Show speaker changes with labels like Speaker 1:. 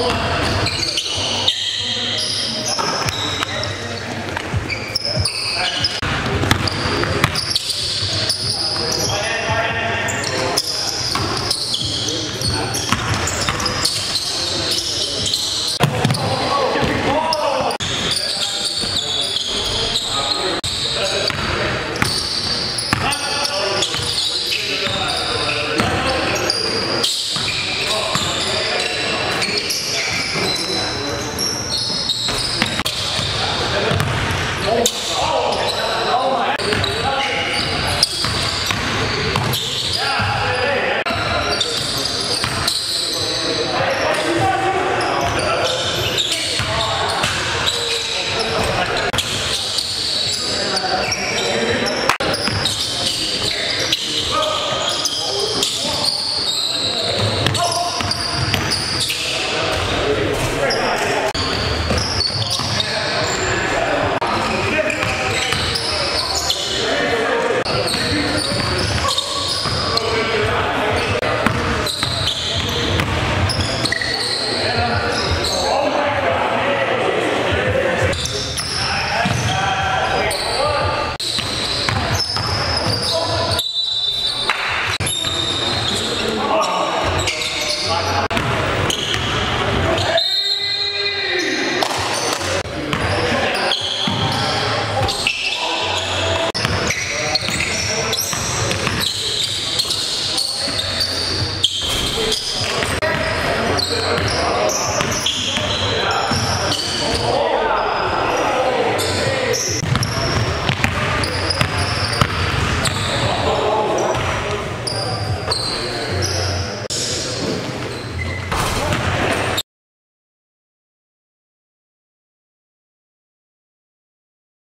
Speaker 1: one.